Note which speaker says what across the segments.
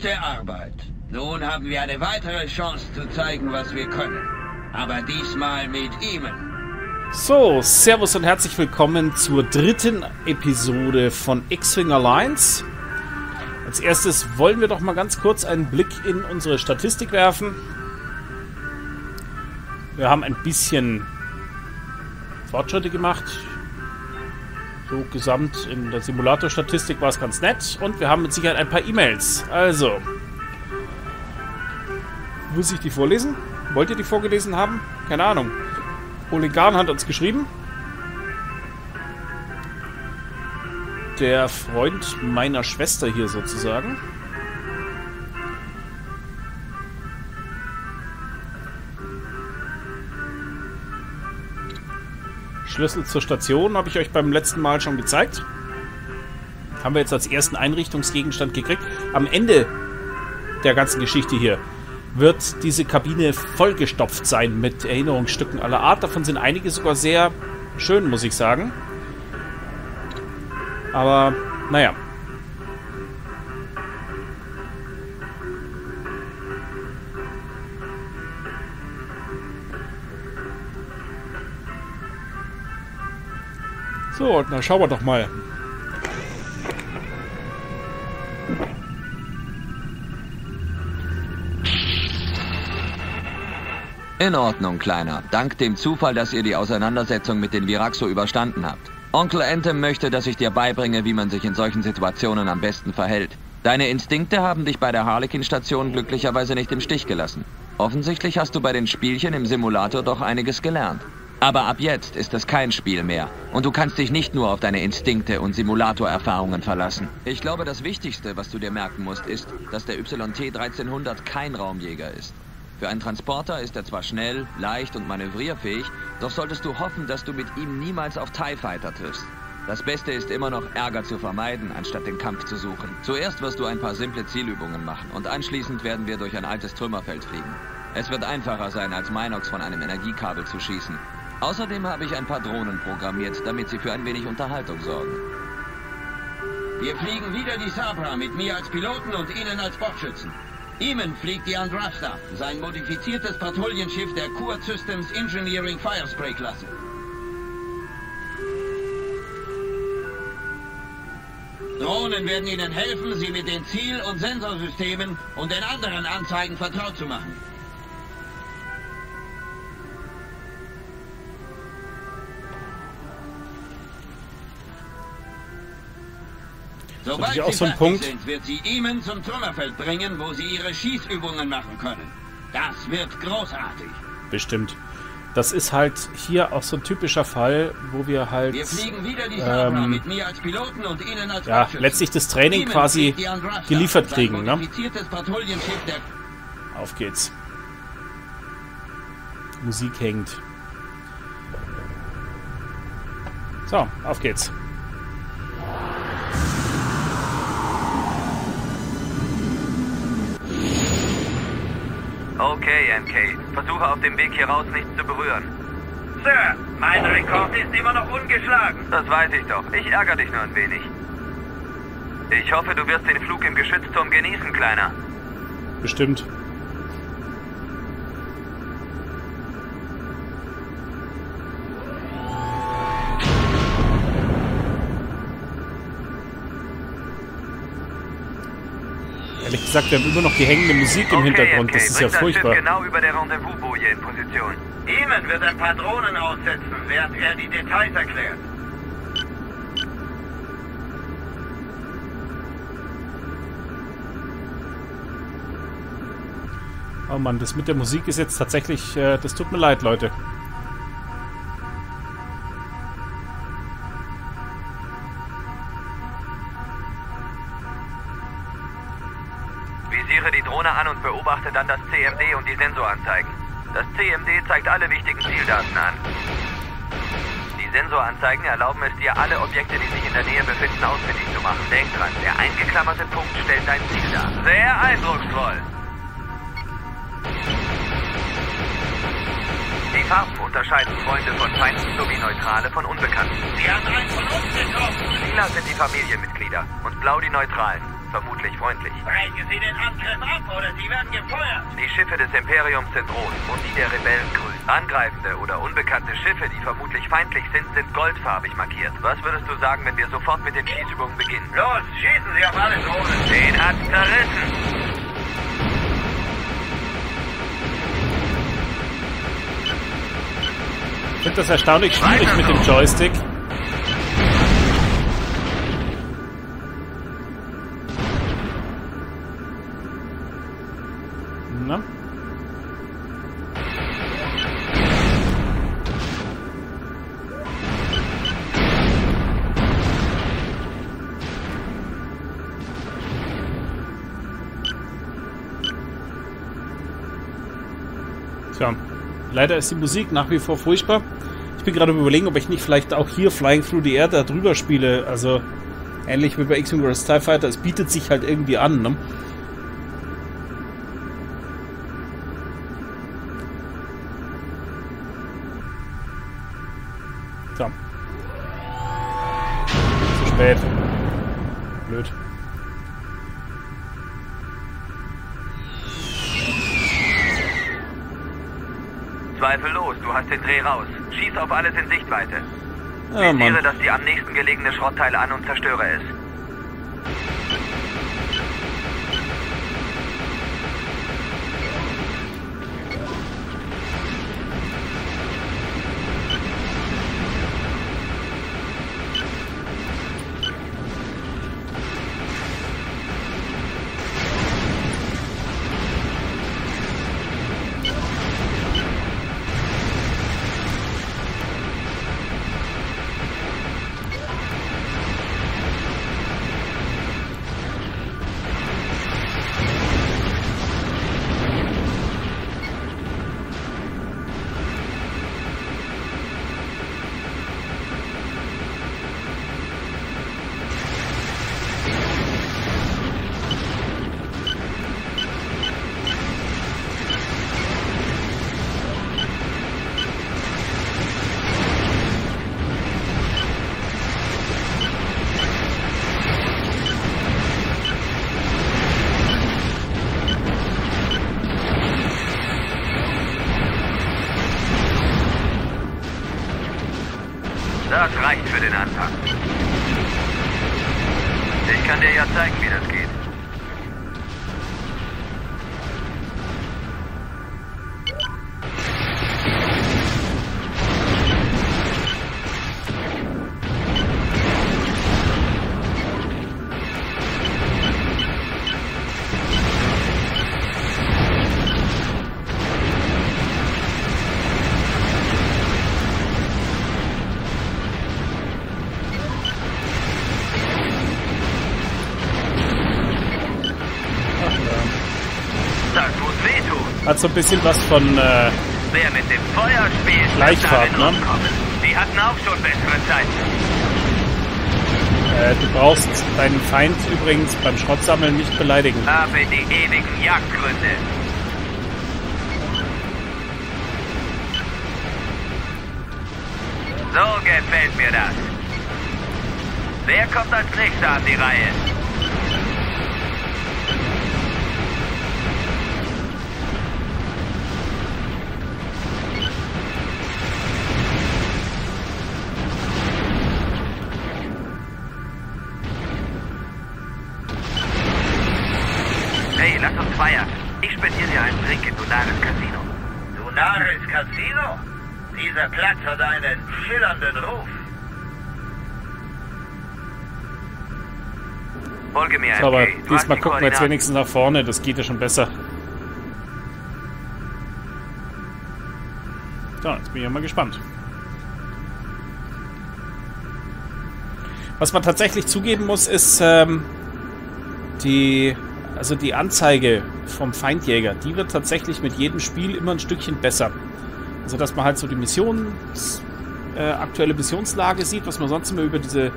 Speaker 1: Gute Arbeit. Nun haben wir eine weitere Chance zu zeigen, was wir können. Aber diesmal mit ihm.
Speaker 2: So, Servus und herzlich willkommen zur dritten Episode von X-Wing Alliance. Als erstes wollen wir doch mal ganz kurz einen Blick in unsere Statistik werfen. Wir haben ein bisschen Fortschritte gemacht. So gesamt in der Simulator-Statistik war es ganz nett. Und wir haben mit Sicherheit ein paar E-Mails. Also, muss ich die vorlesen? Wollt ihr die vorgelesen haben? Keine Ahnung. Oligarn hat uns geschrieben. Der Freund meiner Schwester hier sozusagen. Schlüssel zur Station habe ich euch beim letzten Mal schon gezeigt. Haben wir jetzt als ersten Einrichtungsgegenstand gekriegt. Am Ende der ganzen Geschichte hier wird diese Kabine vollgestopft sein mit Erinnerungsstücken aller Art. Davon sind einige sogar sehr schön, muss ich sagen. Aber, naja. So, na schauen wir doch mal.
Speaker 3: In Ordnung, Kleiner. Dank dem Zufall, dass ihr die Auseinandersetzung mit den Viraxo überstanden habt. Onkel Anthem möchte, dass ich dir beibringe, wie man sich in solchen Situationen am besten verhält. Deine Instinkte haben dich bei der Harlequin-Station glücklicherweise nicht im Stich gelassen. Offensichtlich hast du bei den Spielchen im Simulator doch einiges gelernt. Aber ab jetzt ist es kein Spiel mehr und du kannst dich nicht nur auf deine Instinkte und Simulatorerfahrungen verlassen. Ich glaube, das Wichtigste, was du dir merken musst, ist, dass der YT 1300 kein Raumjäger ist. Für einen Transporter ist er zwar schnell, leicht und manövrierfähig, doch solltest du hoffen, dass du mit ihm niemals auf TIE Fighter triffst. Das Beste ist immer noch, Ärger zu vermeiden, anstatt den Kampf zu suchen. Zuerst wirst du ein paar simple Zielübungen machen und anschließend werden wir durch ein altes Trümmerfeld fliegen. Es wird einfacher sein, als Minox von einem Energiekabel zu schießen. Außerdem habe ich ein paar Drohnen programmiert, damit sie für ein wenig Unterhaltung sorgen.
Speaker 1: Wir fliegen wieder die Sabra mit mir als Piloten und Ihnen als Bordschützen. Eamon fliegt die Andrasta, sein modifiziertes Patrouillenschiff der Kuat Systems Engineering Firespray-Klasse. Drohnen werden Ihnen helfen, Sie mit den Ziel- und Sensorsystemen und den anderen Anzeigen vertraut zu machen. Sobald
Speaker 2: ich auch so
Speaker 1: fertig
Speaker 2: Punkt.
Speaker 1: sind, wird sie Eamon zum Trümmerfeld bringen, wo Sie Ihre Schießübungen machen können. Das wird großartig.
Speaker 2: Bestimmt. Das ist halt hier auch so ein typischer Fall, wo wir halt
Speaker 1: Wir fliegen wieder die Sabra
Speaker 2: ähm,
Speaker 1: mit mir als Piloten und Ihnen als
Speaker 2: ja, letztlich das Training
Speaker 1: Eamon
Speaker 2: quasi geliefert kriegen, ne? Auf geht's. Musik hängt. So, auf geht's.
Speaker 4: Okay, MK. Versuche auf dem Weg hier raus nichts zu berühren.
Speaker 5: Sir, mein Rekord ist immer noch ungeschlagen.
Speaker 4: Das weiß ich doch. Ich ärgere dich nur ein wenig. Ich hoffe, du wirst den Flug im Geschützturm genießen, Kleiner.
Speaker 2: Bestimmt. Ehrlich gesagt, wir haben immer noch die hängende Musik im
Speaker 4: okay,
Speaker 2: Hintergrund.
Speaker 4: MK.
Speaker 2: Das ist ja
Speaker 4: Bring das
Speaker 2: furchtbar.
Speaker 4: Schiff genau über der Rendezvous-Boje in Position.
Speaker 5: Eamon wird ein paar Drohnen aussetzen, während er die Details erklärt.
Speaker 2: Oh Mann, das mit der Musik ist jetzt tatsächlich, äh, das tut mir leid, Leute.
Speaker 4: Visiere die Drohne an und beobachte dann das CMD und die Sensoranzeigen. Das CMD zeigt alle wichtigen Zieldaten an. Die Sensoranzeigen erlauben es dir, alle Objekte, die sich in der Nähe befinden, ausfindig zu machen. Denk dran, der eingeklammerte Punkt stellt dein Ziel dar. Sehr eindrucksvoll. Die Farben unterscheiden Freunde von Feinden sowie Neutrale von Unbekannten.
Speaker 5: Sie haben einen von uns getroffen.
Speaker 4: Lila sind die Familienmitglieder und blau die Neutralen. Vermutlich freundlich.
Speaker 5: Brechen Sie den Angriff ab oder Sie werden gefeuert.
Speaker 4: Die Schiffe des Imperiums sind rot und die der Rebellen grün. Angreifende oder unbekannte Schiffe, die vermutlich feindlich sind, sind goldfarbig markiert. Was würdest du sagen, wenn wir sofort mit den Schießübungen beginnen?
Speaker 5: Los, schießen Sie auf alle Drohnen.
Speaker 4: Den hat's zerrissen!
Speaker 2: Ich finde das erstaunlich schwierig mit dem Joystick. Tja, leider ist die Musik nach wie vor furchtbar. Ich bin gerade überlegen, ob ich nicht vielleicht auch hier Flying Through the Air da drüber spiele. Also ähnlich wie bei X-Wing vs. TIE Fighter, es bietet sich halt irgendwie an, ne?
Speaker 4: Zweifellos, du hast den Dreh raus. Schieß auf alles in Sichtweite.
Speaker 2: Ah, Mann.
Speaker 4: Dass die am nächsten gelegene Schrottteil an und zerstöre es. Das reicht für den Anfang. Ich kann dir ja zeigen, wie das geht.
Speaker 2: Hat so ein bisschen was von, äh,
Speaker 4: Wer mit dem Feuer spielt, darin
Speaker 2: ne?
Speaker 4: Die hatten auch schon bessere Zeiten.
Speaker 2: äh, du brauchst deinen Feind übrigens beim Schrottsammeln nicht beleidigen.
Speaker 4: Habe die ewigen Jagdgründe. So gefällt mir das. Wer kommt als nächster an die Reihe? Hey, lass uns feiern. Ich spendiere dir einen Drink in Lunares Casino.
Speaker 5: Lunares Casino? Dieser Platz hat einen schillernden Ruf.
Speaker 4: Folge mir,
Speaker 2: So, aber
Speaker 4: hast
Speaker 2: diesmal
Speaker 4: die
Speaker 2: gucken wir jetzt wenigstens nach vorne, das geht ja schon besser. So, jetzt bin ich ja mal gespannt. Was man tatsächlich zugeben muss, ist ähm, die, also die Anzeige vom Feindjäger, die wird tatsächlich mit jedem Spiel immer ein Stückchen besser. Also dass man halt so die Missions, äh, aktuelle Missionslage sieht, was man sonst immer über diese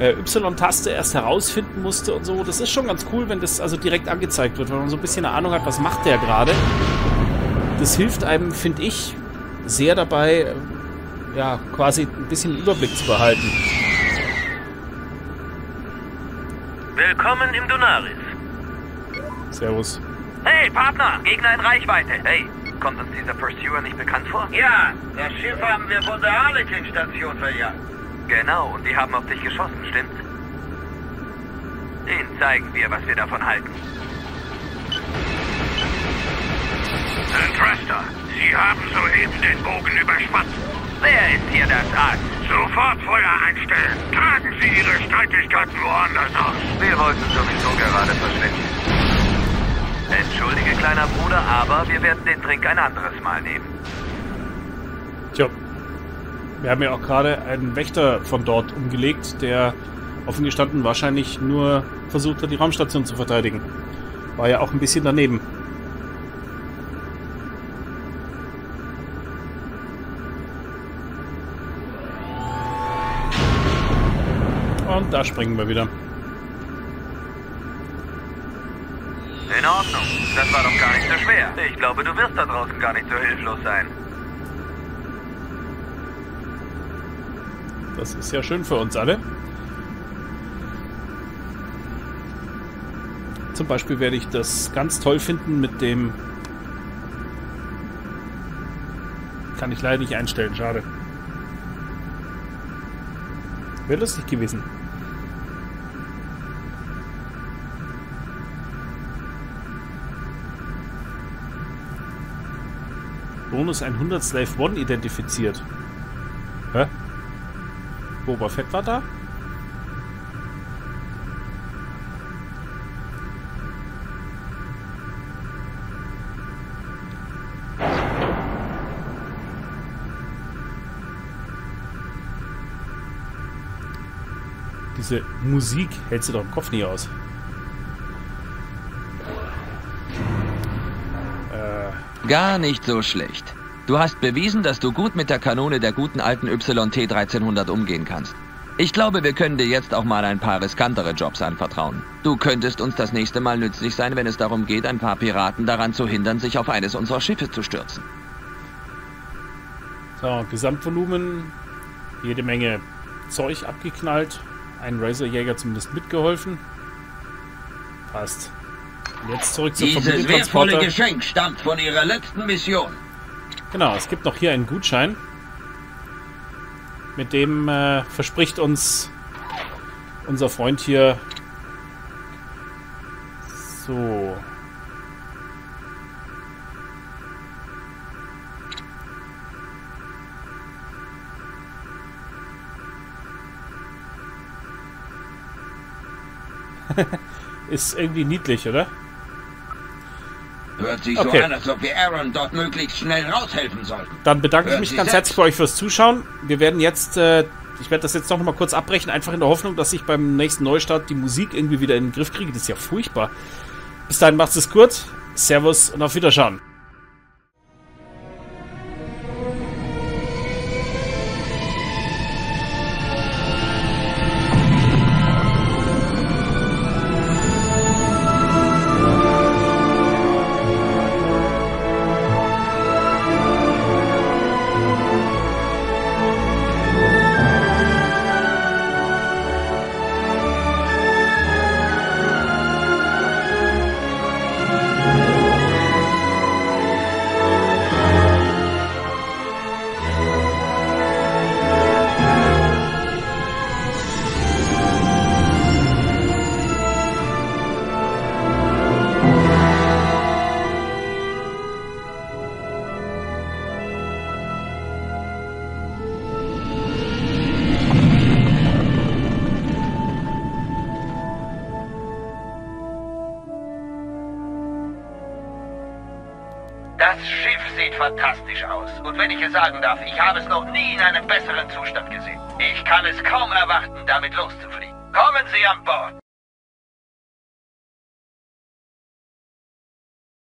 Speaker 2: äh, Y-Taste erst herausfinden musste und so. Das ist schon ganz cool, wenn das also direkt angezeigt wird, wenn man so ein bisschen eine Ahnung hat, was macht der gerade. Das hilft einem, finde ich, sehr dabei, äh, ja, quasi ein bisschen Überblick zu behalten.
Speaker 4: Willkommen im Donaris.
Speaker 2: Servus.
Speaker 4: Hey, Partner! Gegner in Reichweite! Hey, kommt uns dieser Pursuer nicht bekannt vor?
Speaker 5: Ja, das Schiff haben wir von der Harlequin-Station verjagt.
Speaker 4: Genau, und die haben auf dich geschossen, stimmt's? Ihnen zeigen wir, was wir davon halten.
Speaker 5: Antraster, Sie haben soeben den Bogen überspannt.
Speaker 4: Wer ist hier das Ass?
Speaker 5: Sofort Feuer einstellen. Tragen Sie Ihre Streitigkeiten woanders aus.
Speaker 4: Wir wollten sowieso gerade verschwinden. Entschuldige, kleiner Bruder, aber wir werden den Drink ein anderes Mal nehmen.
Speaker 2: Tja. Wir haben ja auch gerade einen Wächter von dort umgelegt, der offen gestanden wahrscheinlich nur versucht hat, die Raumstation zu verteidigen. War ja auch ein bisschen daneben. Und da springen wir wieder.
Speaker 4: Das war doch gar nicht so schwer. Ich glaube, du wirst da draußen gar nicht so hilflos sein.
Speaker 2: Das ist ja schön für uns alle. Zum Beispiel werde ich das ganz toll finden mit dem... Kann ich leider nicht einstellen, schade. Wäre lustig gewesen. Bonus 100 Slave One identifiziert. Hä? Boba Fett war da? Diese Musik hältst du doch im Kopf nie aus.
Speaker 3: Gar nicht so schlecht. Du hast bewiesen, dass du gut mit der Kanone der guten alten YT 1300 umgehen kannst. Ich glaube, wir können dir jetzt auch mal ein paar riskantere Jobs anvertrauen. Du könntest uns das nächste Mal nützlich sein, wenn es darum geht, ein paar Piraten daran zu hindern, sich auf eines unserer Schiffe zu stürzen.
Speaker 2: So, Gesamtvolumen, jede Menge Zeug abgeknallt. Ein Razorjäger zumindest mitgeholfen. Passt. Jetzt zurück zur
Speaker 1: Dieses wertvolle. Geschenk stammt von Ihrer letzten Mission.
Speaker 2: Genau, es gibt noch hier einen Gutschein. Mit dem äh, verspricht uns unser Freund hier. So. Ist irgendwie niedlich, oder?
Speaker 1: Hört sich
Speaker 2: Okay.
Speaker 1: so an, als ob wir Aaron dort möglichst schnell raushelfen sollten.
Speaker 2: Dann bedanke ich
Speaker 1: Hören
Speaker 2: mich ganz herzlich bei euch fürs Zuschauen. Wir werden jetzt, äh, ich werde das jetzt noch mal kurz abbrechen, einfach in der Hoffnung, dass ich beim nächsten Neustart die Musik irgendwie wieder in den Griff kriege. Das ist ja furchtbar. Bis dahin macht's es gut. Servus und auf Wiederschauen.
Speaker 5: Fantastisch aus. Und wenn ich es sagen darf, ich habe es noch nie in einem besseren Zustand gesehen. Ich kann es kaum erwarten, damit loszufliegen. Kommen Sie an Bord.